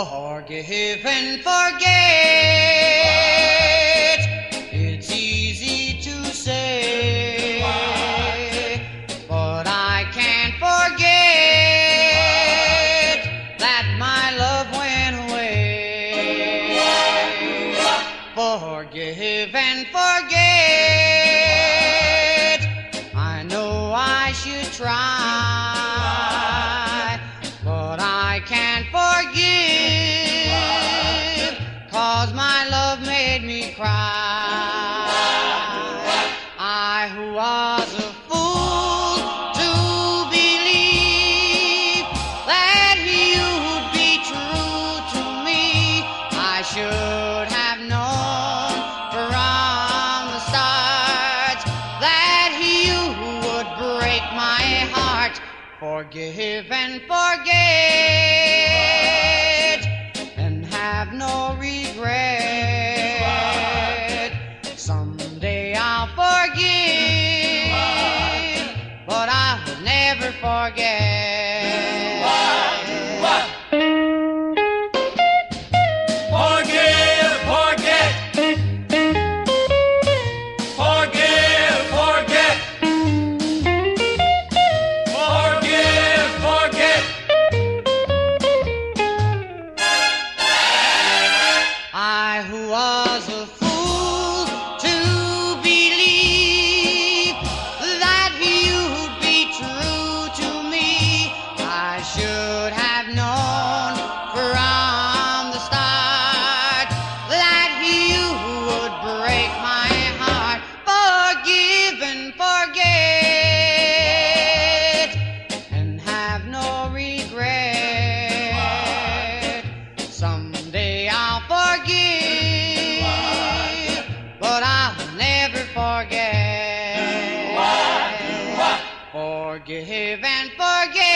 Forgive and forget. It's easy to say, but I can't forget that my love went away. Forgive and forget. I know I should try, forgive, cause my love made me cry. I who was a fool to believe that you'd be true to me. I should have known from the start that you would break my heart. Forgive and forget forget. Forgive and forget.